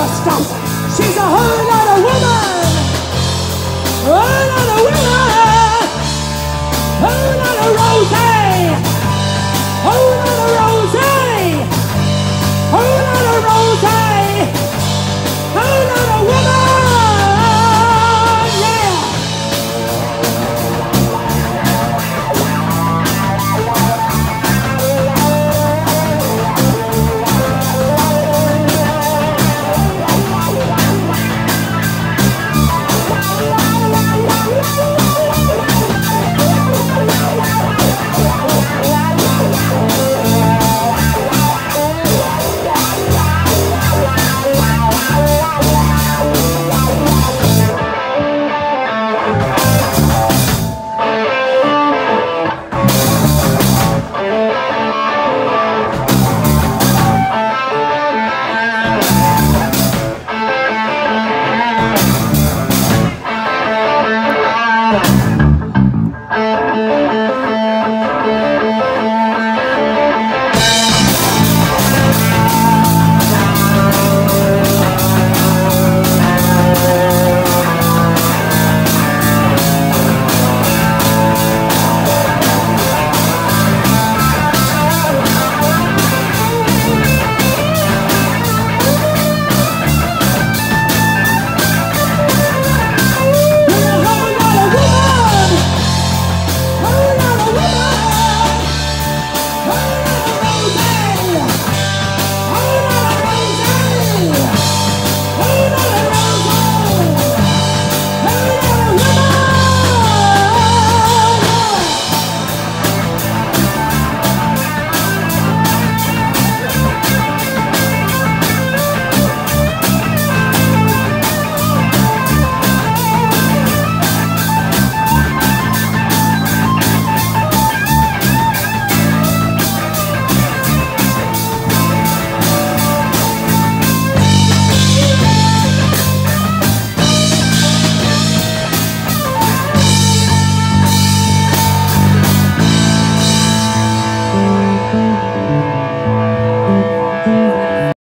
Never stops. She's a whole lot of woman. Whole lot of woman.